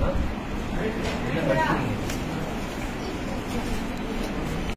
ആ?